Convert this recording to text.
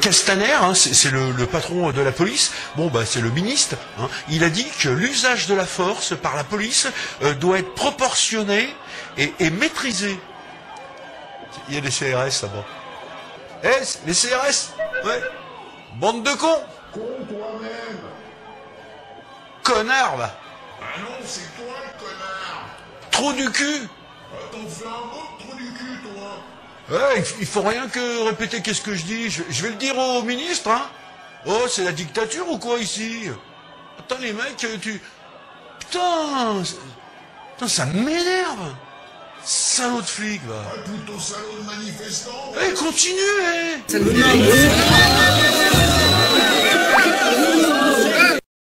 Castaner, hein, c'est le, le patron de la police, bon bah c'est le ministre, hein, il a dit que l'usage de la force par la police euh, doit être proportionné et, et maîtrisé. Il y a des CRS là-bas. Eh, les CRS Ouais. Bande de cons. Con toi-même Connard, va. Ah non, c'est toi le connard. Trou du cul. Ah, T'en fais un de trou du cul, toi Ouais, il faut rien que répéter qu'est-ce que je dis. Je, je vais le dire au ministre, hein. Oh, c'est la dictature ou quoi ici? Attends, les mecs, tu... Putain Putain, ça m'énerve. Salaud de flic, va. Ah, plutôt salaud de manifestant. Eh, continue, eh